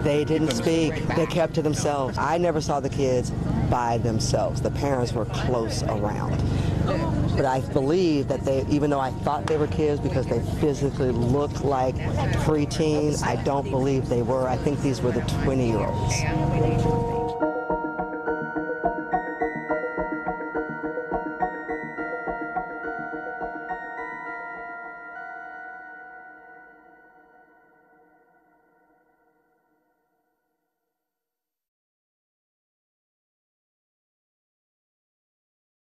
They didn't speak. They kept to themselves. I never saw the kids by themselves. The parents were close around. But I believe that they, even though I thought they were kids because they physically looked like preteens, I don't believe they were. I think these were the 20 year olds.